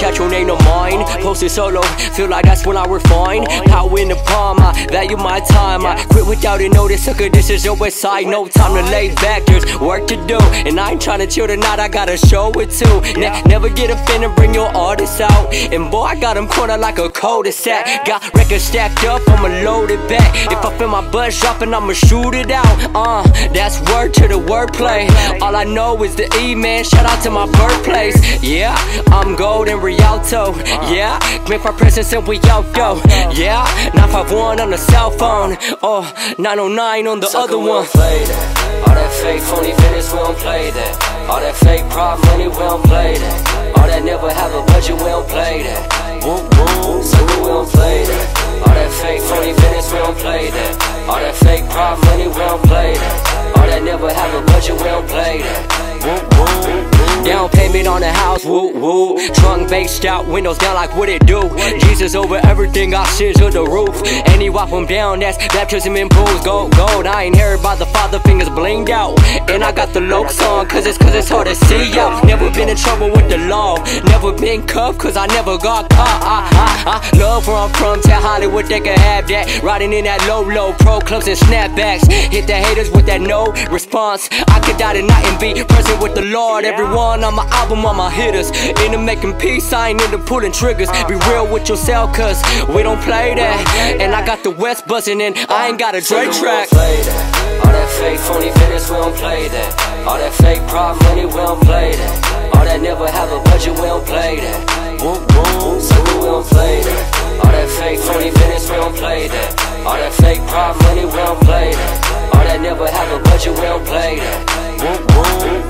chat your name no mine. Posted solo, feel like that's when I refine. Power in the palm, I value my time. I quit without a notice, sucker, this is your west side. No time to lay back, there's work to do. And I ain't trying to chill tonight, I gotta show it too. Ne- never get offended, bring your artists out. And boy, I got them corner like a cul-de-sac. Got records stacked up, I'ma load it back. If I feel my buzz dropping, I'ma shoot it out. Uh, that's word to the wordplay. All I know is the E, man. Shout out to my birthplace. Yeah, Rialto. Yeah, make my presence and we out go. Yeah, 951 on the cell phone. Oh, 909 on the Sucker, other one. play that. All that fake phony business, we don't play that. All that fake prop money, we don't play that. All that never have a budget, we don't play that. Whoop whoop, sucker, we don't play that. All that fake phony business, we don't play that. All that fake prop money, we don't play that. All that never have a budget, we don't play that. Down payment on the house, woo woo. Trunk baked out, windows down like what it do. Jesus over everything, got shit to the roof. And he wop them down, that's baptism in pools. Gold, gold. I ain't heard by the father fingers blinged out. And I got the locs on, cause it's cause it's hard to see out. Never been in trouble with the law. Never been cuffed, cause I never got caught. I, I, I love where I'm from, tell Hollywood they can have that. Riding in that low, low, pro clubs and snapbacks. Hit the haters with that no response. I could die tonight and be present with the Lord. Everyone on my album on my hitters. Into making peace, I ain't into pulling triggers. Be real with yourself, cuz we don't play that. And I got the West buzzing in. I ain't got a Drake track. All that fake phony business, we don't play that. All that fake prop money, we don't play that. All that never have a budget, we don't play that. Boom, boom, so we don't play that. All that fake phony business, we don't play that. All that fake prop money, we don't play that. All that never have a budget, we don't play that. Boom, boom.